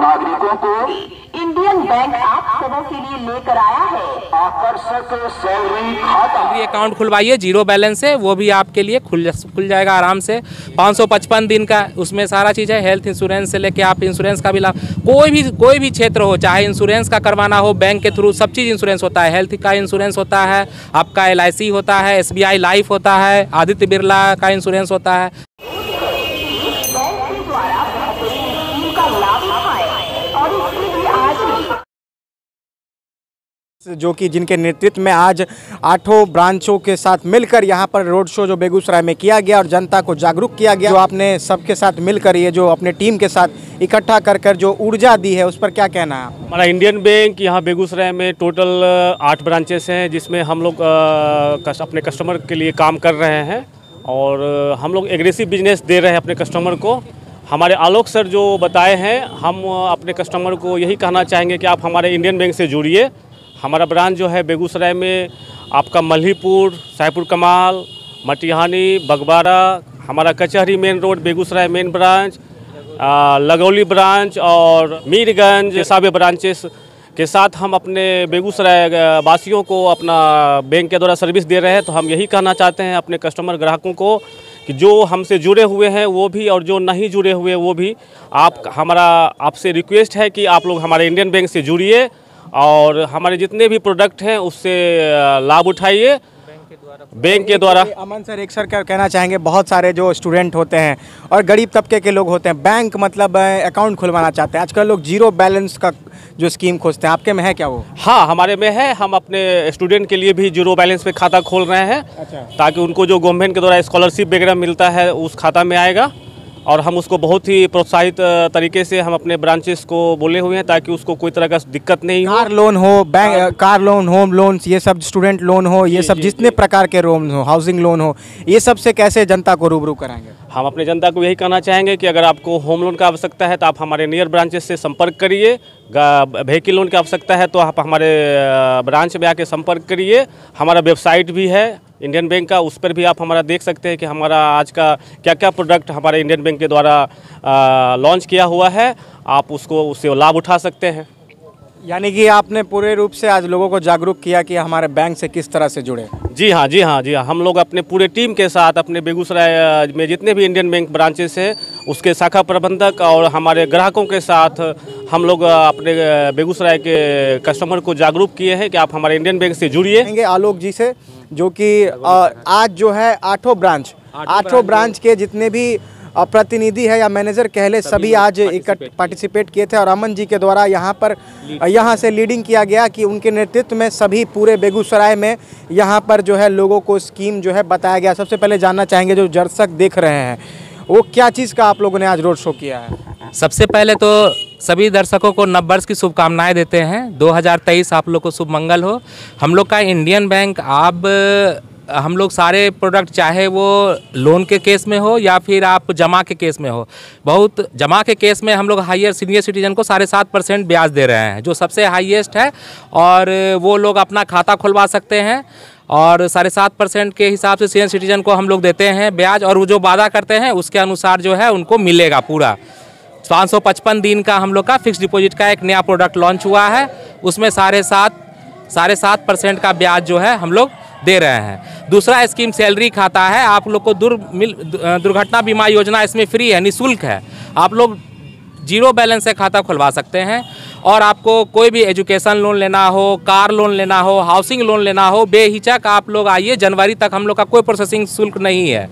नागरिकों को Indian bank आप सबों के लिए लेकर आया है। आकर्षक सैलरी खाता। अकाउंट खुलवाइए ज़ीरो बैलेंस है वो भी आपके लिए खुल खुल जाएगा आराम से। 555 दिन का उसमें सारा चीज़ है हेल्थ इंश्योरेंस से लेके आप इंश्योरेंस का भी लाभ कोई भी कोई भी क्षेत्र हो चाहे इंश्योरेंस का करवाना हो बैंक के थ्रू सब चीज़ इंश्योरेंस होता है। हेल्थ का इंश्योरेंस होता है आपका LIC होता है SBI लाइफ होता है आदित्य बिरला का इंश्योरेंस होता है बैंक के द्वारा बेहतरीन स्कीम का लाभ उठाएँ और इसके लिए आज ही जो कि जिनके नेतृत्व में आज आठों ब्रांचों के साथ मिलकर यहाँ पर रोड शो जो बेगूसराय में किया गया और जनता को जागरूक किया गया, जो आपने सबके साथ मिलकर ये जो अपने टीम के साथ इकट्ठा कर कर जो ऊर्जा दी है, उस पर क्या कहना है हमारा इंडियन बैंक यहाँ बेगूसराय में टोटल आठ ब्रांचेस हैं जिसमें हम लोग अपने कस्टमर के लिए काम कर रहे हैं और हम लोग एग्रेसिव बिज़नेस दे रहे हैं अपने कस्टमर को। हमारे आलोक सर जो बताए हैं, हम अपने कस्टमर को यही कहना चाहेंगे कि आप हमारे इंडियन बैंक से जुड़िए। हमारा ब्रांच जो है बेगूसराय में, आपका मल्हीपुर साहिपुर कमाल, मटिहानी, बगबारा, हमारा कचहरी main road, Begusarai main branch Lagauli branch और मीरगंज साबे ब्रांचेस के साथ हम अपने बेगूसराय वासियों को अपना बैंक के द्वारा सर्विस दे रहे हैं। तो हम यही कहना चाहते हैं अपने कस्टमर ग्राहकों को कि जो हमसे जुड़े हुए हैं, वो भी और जो नहीं जुड़े हुए, वो भी आप, हमारा आपसे रिक्वेस्ट है कि आप लोग हमारे इंडियन बैंक से जुड़िए। और हमारे जितने भी प्रोडक्ट हैं उससे लाभ उठाइए। बैंक के द्वारा। अमन सर एक सर क्या कहना चाहेंगे? बहुत सारे जो स्टूडेंट होते हैं और गरीब तबके के लोग होते हैं बैंक मतलब अकाउंट खुलवाना चाहते हैं। आजकल लोग ज़ीरो बैलेंस का जो स्कीम खोजते हैं। आपके में है क्या वो? हाँ हमारे में है। हम अपने स्टूडेंट के लिए भी ज़ीरो बैलेंस पे खाता खोल रहे हैं अच्छा। ताकि उनको जो गवर्नमेंट के द्वारा स्कॉलरशिप वगैरह मिलता है उस खाता में आएगा। और हम उसको बहुत ही प्रोत्साहित तरीके से हम अपने ब्रांचेस को बोले हुए हैं ताकि उसको कोई तरह का दिक्कत नहीं हो। कार लोन हो bank car loan home loan ये सब स्टूडेंट लोन हो ये सब जितने प्रकार के लोन हो हाउसिंग लोन हो ये सबसे कैसे जनता को रूबरू कराएँगे? हम अपने जनता को यही कहना चाहेंगे कि अगर आपको होम लोन का आवश्यकता है तो आप हमारे नियर ब्रांचेस से संपर्क करिए व्हीकल लोन की आवश्यकता है तो आप हमारे ब्रांच में आके संपर्क करिए हमारा वेबसाइट भी है इंडियन बैंक का उस पर भी आप हमारा देख सकते हैं कि हमारा आज का क्या क्या प्रोडक्ट हमारे इंडियन बैंक के द्वारा लॉन्च किया हुआ है। आप उसको उससे लाभ उठा सकते हैं। यानी कि आपने पूरे रूप से आज लोगों को जागरूक किया कि हमारे बैंक से किस तरह से जुड़े। जी हाँ जी हाँ जी हाँ। हम लोग अपने पूरे टीम के साथ अपने बेगूसराय में जितने भी इंडियन बैंक ब्रांचेस हैं उसके शाखा प्रबंधक और हमारे ग्राहकों के साथ हम लोग अपने बेगूसराय के कस्टमर को जागरूक किए हैं कि आप हमारे इंडियन बैंक से जुड़िए। आलोक जी से। जो कि आज जो है आठों ब्रांच आठों ब्रांच के जितने भी प्रतिनिधि है या मैनेजर कह ले सभी आज इकट्ठ पार्टिसिपेट किए थे और अमन जी के द्वारा यहाँ पर यहाँ से लीडिंग किया गया कि उनके नेतृत्व में सभी पूरे बेगूसराय में यहाँ पर जो है लोगों को स्कीम जो है बताया गया। सबसे पहले जानना चाहेंगे जो दर्शक देख रहे हैं वो क्या चीज़ का आप लोगों ने आज रोड शो किया है? सबसे पहले तो सभी दर्शकों को नव वर्ष की शुभकामनाएँ देते हैं। 2023 आप लोग को शुभ मंगल हो। हम लोग का इंडियन बैंक आप हम लोग सारे प्रोडक्ट, चाहे वो लोन के केस में हो या फिर आप जमा के केस में हो, बहुत जमा के केस में हम लोग हाइयर सीनियर सिटीजन को साढ़े सात परसेंट ब्याज दे रहे हैं, जो सबसे हाईएस्ट है। और वो लोग अपना खाता खुलवा सकते हैं और साढ़े सात परसेंट के हिसाब से सीनियर सिटीजन को हम लोग देते हैं ब्याज और वो जो वादा करते हैं, उसके अनुसार जो है उनको मिलेगा पूरा। 555 दिन का हम लोग का फिक्स डिपॉजिट का एक नया प्रोडक्ट लॉन्च हुआ है। उसमें साढ़े सात साढ़े सात परसेंट का ब्याज जो है हम लोग दे रहे हैं। दूसरा स्कीम सैलरी खाता है। आप लोग को दुर, मिल दुर्घटना बीमा योजना इसमें फ्री है, निःशुल्क है। आप लोग ज़ीरो बैलेंस से खाता खुलवा सकते हैं। और आपको कोई भी एजुकेशन लोन लेना हो, कार लोन लेना हो हाउसिंग लोन लेना हो, बेहिचक आप लोग आइए। जनवरी तक हम लोग का कोई प्रोसेसिंग शुल्क नहीं है।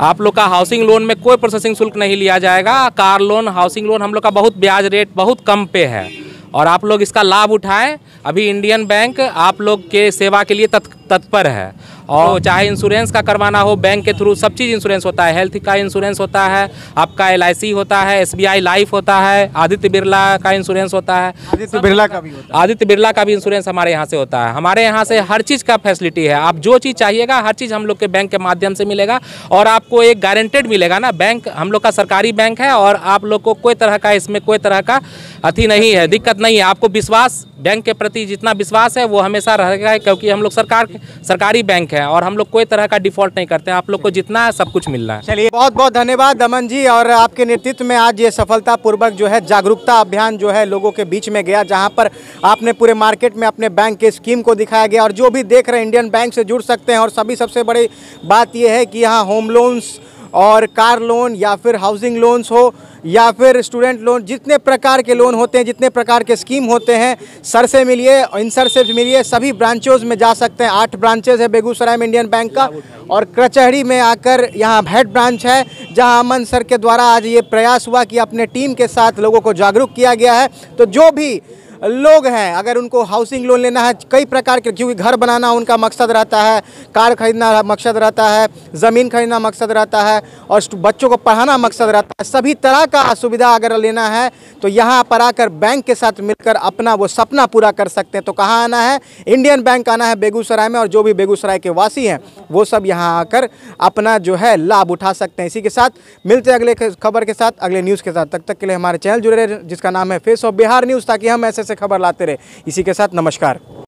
आप लोग का हाउसिंग लोन में कोई प्रोसेसिंग शुल्क नहीं लिया जाएगा। कार लोन हाउसिंग लोन हम लोग का बहुत ब्याज रेट बहुत कम पे है। और आप लोग इसका लाभ उठाएँ। अभी इंडियन बैंक आप लोग के सेवा के लिए तत्- तत्पर है। और चाहे इंश्योरेंस का करवाना हो बैंक के थ्रू सब चीज़ इंश्योरेंस होता है। हेल्थ का इंश्योरेंस होता है आपका एलआईसी होता है एसबीआई लाइफ होता है आदित्य बिरला का इंश्योरेंस होता है। आदित्य बिरला का भी होता आदित्य बिरला का भी इंश्योरेंस हमारे यहाँ से होता है। हमारे यहाँ से हर चीज़ का फैसिलिटी है। आप जो चीज़ चाहिएगा हर चीज़ हम लोग के बैंक के माध्यम से मिलेगा और आपको एक गारंटेड मिलेगा ना। बैंक हम लोग का सरकारी बैंक है और आप लोग को कोई तरह का इसमें कोई तरह का अति नहीं है दिक्कत नहीं है। आपको विश्वास बैंक के प्रति जितना विश्वास है वो हमेशा रहेगा क्योंकि हम लोग सरकार सरकारी बैंक है। हैं और हम लोग कोई तरह का डिफ़ॉल्ट नहीं करते हैं आप लोग को जितना है सब कुछ मिल रहा है। चलिए, बहुत बहुत धन्यवाद दमन जी और आपके नेतृत्व में आज ये सफलता पूर्वक जो है जागरूकता अभियान जो है लोगों के बीच में गया, जहाँ पर आपने पूरे मार्केट में अपने बैंक के स्कीम को दिखाया गया और जो भी देख रहे इंडियन बैंक से जुड़ सकते हैं और सभी सबसे बड़ी बात यह है कि यहाँ होम लोन्स और कार लोन या फिर हाउसिंग लोन्स हो, या फिर स्टूडेंट लोन जितने प्रकार के लोन होते हैं, जितने प्रकार के स्कीम होते हैं, सर से मिलिए, इन सर से मिलिए, सभी ब्रांचोज में जा सकते हैं। आठ ब्रांचेज है बेगूसराय में इंडियन बैंक का और कचहरी में आकर यहाँ हेड ब्रांच है, जहाँ अमन सर के द्वारा आज ये प्रयास हुआ कि अपने टीम के साथ लोगों को जागरूक किया गया है। तो जो भी लोग हैं। अगर उनको हाउसिंग लोन लेना है, कई प्रकार के, क्योंकि घर बनाना उनका मकसद रहता है, कार खरीदना मकसद रहता है, ज़मीन खरीदना मकसद रहता है, और बच्चों को पढ़ाना मकसद रहता है। सभी तरह का सुविधा अगर लेना है तो यहाँ पर आकर बैंक के साथ मिलकर अपना वो सपना पूरा कर सकते हैं। तो कहाँ आना है? इंडियन बैंक आना है बेगूसराय में, और जो भी बेगूसराय के वासी हैं, वो सब यहाँ आकर अपना जो है लाभ उठा सकते हैं। इसी के साथ मिलते हैं अगले खबर के साथ, अगले न्यूज़ के साथ। तब तक के लिए हमारे चैनल जुड़े रहे, जिसका नाम है फेस ऑफ़ बिहार न्यूज़ ताकि हम ऐसे ऐसे खबर लाते रहे। इसी के साथ नमस्कार।